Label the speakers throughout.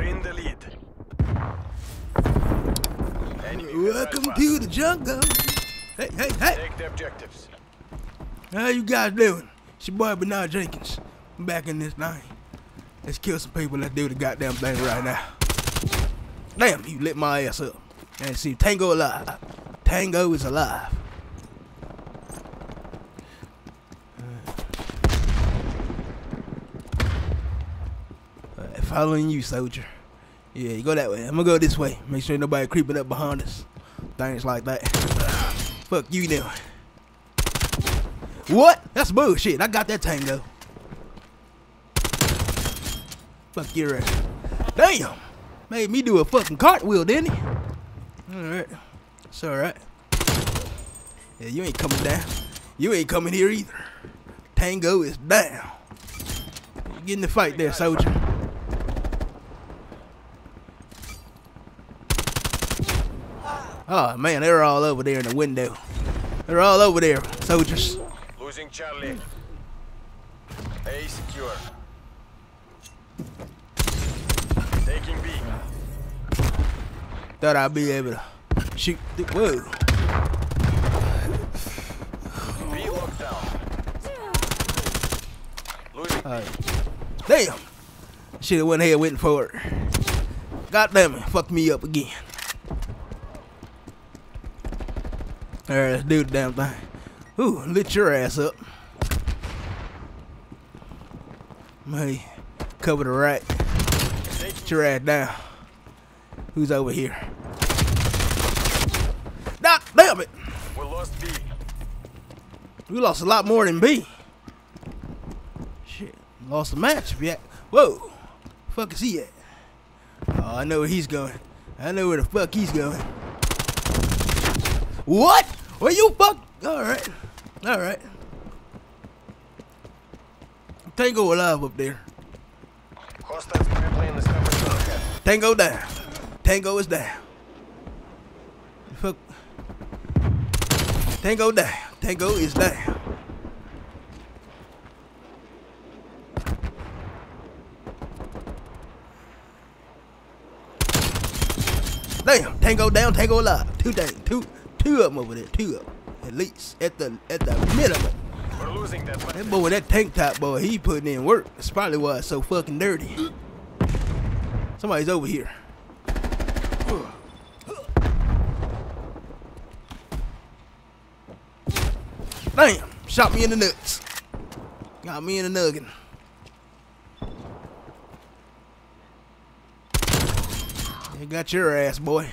Speaker 1: are in the lead. Enemy
Speaker 2: Welcome to the jungle. Hey, hey, hey.
Speaker 1: Take the objectives.
Speaker 2: How you guys doing? It's your boy Bernard Jenkins. I'm back in this thing. Let's kill some people. Let's do the goddamn thing right now. Damn, you lit my ass up. And see, Tango alive. Tango is alive. Following you, soldier. Yeah, you go that way. I'm gonna go this way. Make sure nobody creeping up behind us. Things like that. Fuck you doing? What? That's bullshit. I got that tango. Fuck your ass. Damn. Made me do a fucking cartwheel, didn't he? Alright. It's alright. Yeah, you ain't coming down. You ain't coming here either. Tango is down. Get in the fight there, soldier. Oh man, they're all over there in the window. They're all over there, soldiers.
Speaker 1: Losing Charlie. A secure. Taking B.
Speaker 2: Thought I'd be able to shoot. The, whoa.
Speaker 1: B locked down. Losing.
Speaker 2: Damn. Should have went ahead waiting for it. God damn it, fucked me up again. Alright, let's do the damn thing. Ooh, lit your ass up. Hey, cover the right. Get your ass down. Who's over here? God damn it!
Speaker 1: We lost B.
Speaker 2: We lost a lot more than B. Shit, lost the match. Yeah. Whoa, fuck is he at? Oh, I know where he's going. I know where the fuck he's going. What? Where you fuck? All right, all right. Tango alive up there. Tango down. Tango is down. Fuck. Tango down. Tango is down. Damn, Tango down, Tango alive. Two things, two, two of them over there, two of them, at least at the at the minimum.
Speaker 1: We're losing that.
Speaker 2: That boy, with that tank top boy, he putting in work. That's probably why it's so fucking dirty. Somebody's over here. Damn, shot me in the nuts. Got me in the noggin. You got your ass, boy.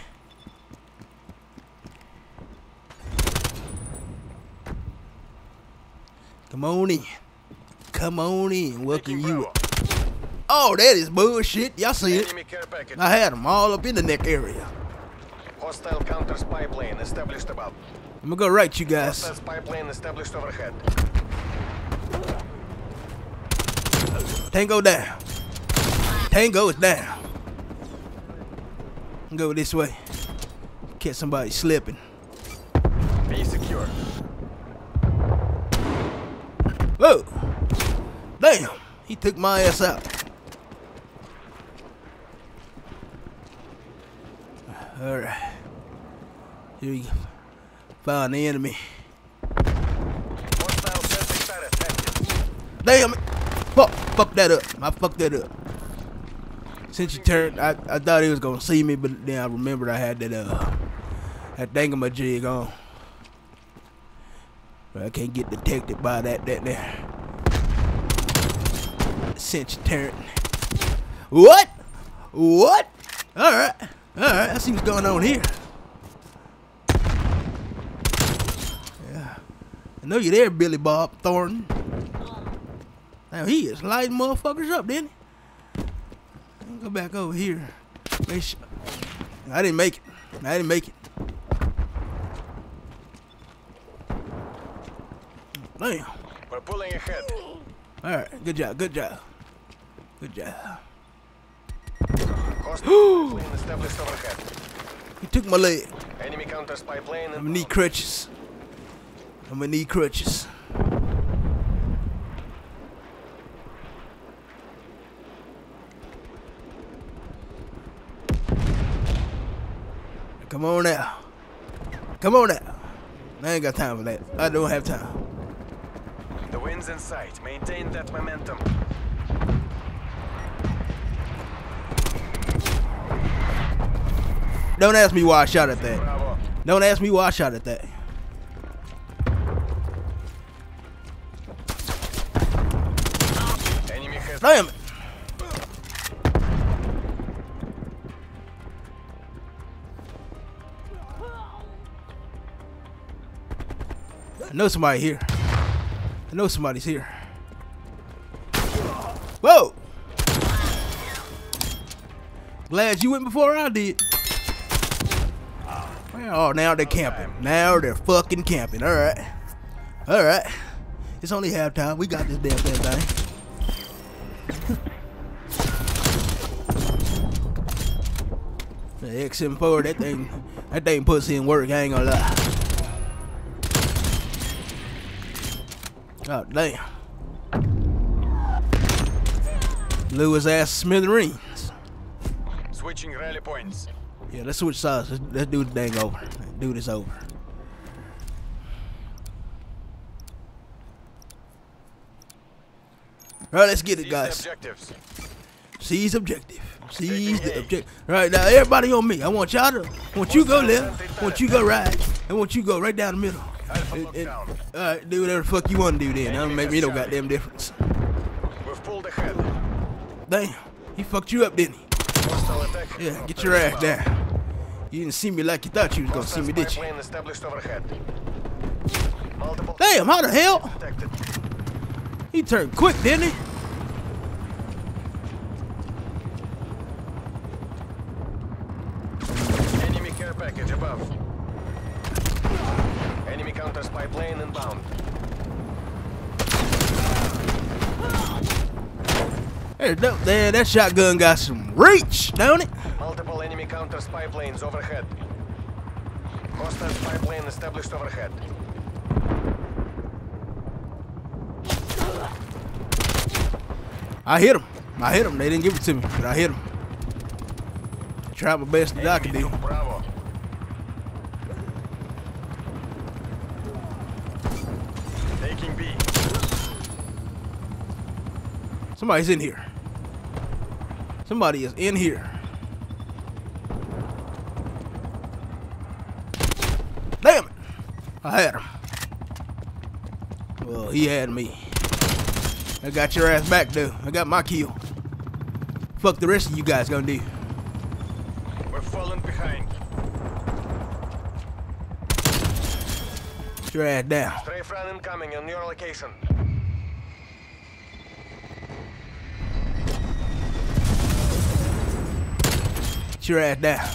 Speaker 2: Come on in. Come on in. Welcome you. Oh, that is bullshit. Y'all see it.
Speaker 1: Enemy care package.
Speaker 2: I had them all up in the neck area.
Speaker 1: Hostile counter spy plane established above.
Speaker 2: I'm gonna go right, you guys.
Speaker 1: Hostile spy plane established overhead.
Speaker 2: Tango down. Tango is down. Go this way. Catch somebody slipping.
Speaker 1: B secure.
Speaker 2: Whoa! Damn! He took my ass out. Alright. Here we go. Found the enemy. Damn it! Fuck! Fuck that up. I fucked that up. Since you turned, I, I thought he was gonna see me, but then I remembered I had that uh that thing my jig on. But I can't get detected by that that there. Since you turned. What? What? Alright. Alright, I see what's going on here. Yeah. I know you're there, Billy Bob Thornton. Now he is lighting motherfuckers up, didn't he? Go back over here. Make sure. I didn't make it. I didn't make it. Damn.
Speaker 1: We're pulling ahead.
Speaker 2: Alright, good job, good job. Good job.
Speaker 1: Hostile plane established overhead.
Speaker 2: He took my leg.
Speaker 1: Enemy counter spy plane.
Speaker 2: I'm gonna need crutches. I'm gonna need crutches. Come on now. Come on now. I ain't got time for that. I don't have time.
Speaker 1: The wind's in sight. Maintain that momentum.
Speaker 2: Don't ask me why I shot at that. Don't ask me why I shot at that. Damn it. I know somebody here. I know somebody's here. Whoa! Glad you went before I did. Oh, now they're camping. Now they're fucking camping. All right. All right. It's only halftime. We got this damn thing. The XM4, that thing, that thing puts in work. I ain't gonna lie. Oh damn. Lewis ass smithereens.
Speaker 1: Switching rally points.
Speaker 2: Yeah, let's switch sides. Let's, let's do the thing over. Do this over. All right, let's get it, guys.
Speaker 1: objectives.
Speaker 2: Seize objective. Seize the objective. Right now, everybody on me. I want y'all to. Want you go left. Want you go right. And want you go right down the middle. And- and- all right, do whatever the fuck you want to do then. That'll make me no goddamn difference.
Speaker 1: We've pulled ahead.
Speaker 2: Damn, he fucked you up, didn't he? Yeah, get your ass down. You didn't see me like you thought you was gonna see me, did you? Damn, how the hell? He turned quick, didn't he?
Speaker 1: Enemy care package above. Enemy plane inbound.
Speaker 2: There's no, there, that shotgun got some reach, don't it?
Speaker 1: Multiple enemy counter spy planes overhead. Hostile spy plane established overhead.
Speaker 2: I hit him. I hit him. They didn't give it to me, but I hit him. Tried my best that I could do.
Speaker 1: Bravo. Taking B.
Speaker 2: Somebody's in here. Somebody is in here. Damn it! I had him. Well, he had me. I got your ass back, though. I got my kill. Fuck the rest of you guys gonna do.
Speaker 1: We're falling behind.
Speaker 2: Get your ass down.
Speaker 1: Strafe run incoming on your location.
Speaker 2: Your ass down.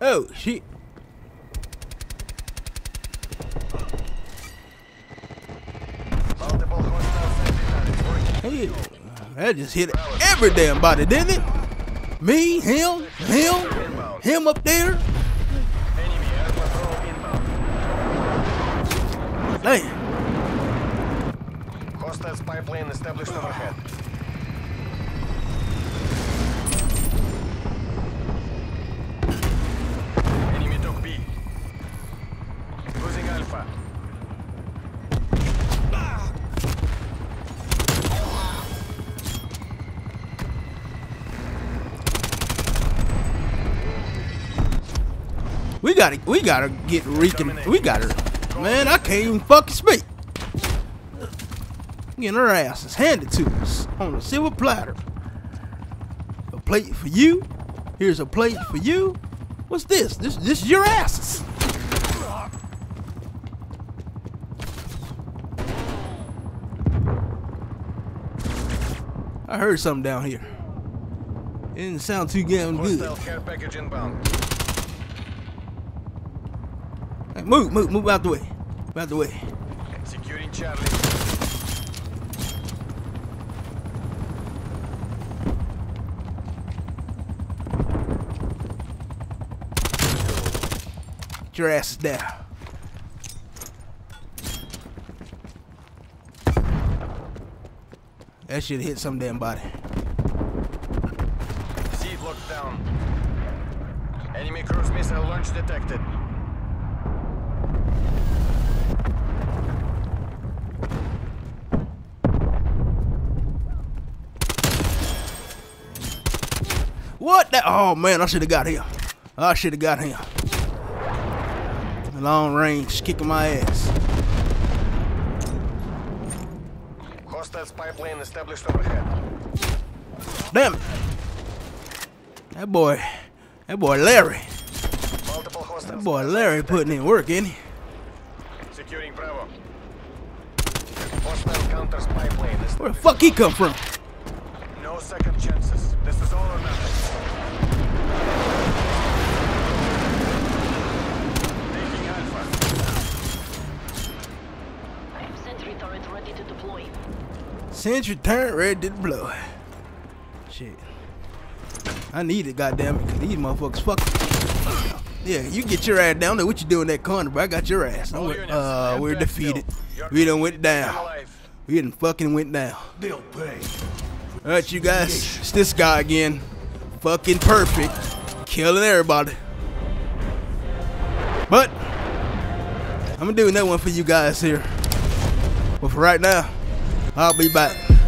Speaker 2: Oh, shit. Hey, that just hit every damn body, didn't it? Me, him, him, him up there. Damn.
Speaker 1: Hostile spy plane established overhead. Enemy took B. Losing Alpha.
Speaker 2: We gotta, we gotta get recon. We gotta, man. I can't even fucking speak. Getting our asses handed to us on a silver platter. A plate for you. Here's a plate for you. What's this? This, this is your asses. I heard something down here. It didn't sound too damn good.
Speaker 1: Hostile care package inbound.
Speaker 2: Hey, move, move, move out the way. Out the way.
Speaker 1: Securing Charlie.
Speaker 2: Your asses down. That shit hit some damn body.
Speaker 1: Seed locked down. Enemy cruise missile launch detected.
Speaker 2: What? That? Oh man, I should have got him. I should have got him. Long range, kicking my ass.
Speaker 1: Hostile spy plane established overhead.
Speaker 2: Damn it. That boy, that boy Larry, that boy Larry putting in work, ain't he?
Speaker 1: Securing Bravo. Hostile counter spy plane
Speaker 2: Where the fuck he come from?
Speaker 1: No second chances. This is all or nothing. Taking Alpha.
Speaker 3: Sentry turret ready to deploy.
Speaker 2: Sentry turret ready to blow. Shit. I need it, goddamn it, cause these motherfuckers fucking. Yeah, you get your ass down there. What you doing in that corner, bro? I got your ass. I'm-
Speaker 1: units,
Speaker 2: Uh, we're defeated.
Speaker 1: Your
Speaker 2: We done went down. We done fucking went down.
Speaker 4: They'll pay.
Speaker 2: All right, you guys. It's this guy again. Fucking perfect. Killing everybody. But I'm gonna do another one for you guys here. But for right now, I'll be back.